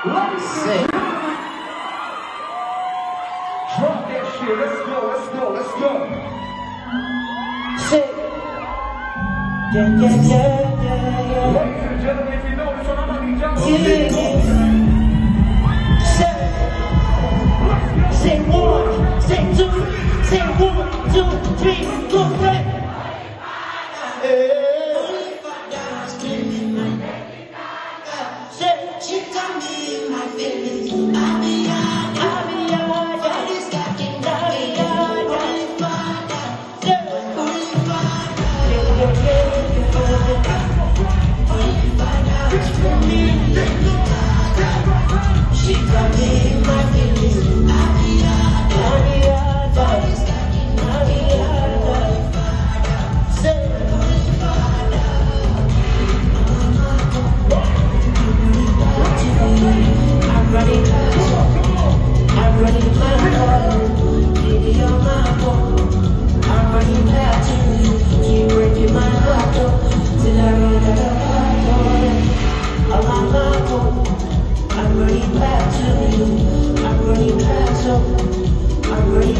Sick. Drop that shit. Let's go. Let's go. Let's go. Sick. Yeah, yeah, yeah, yeah, yeah. Say one, say two, say one, two, three. I'm running fast, so I'm running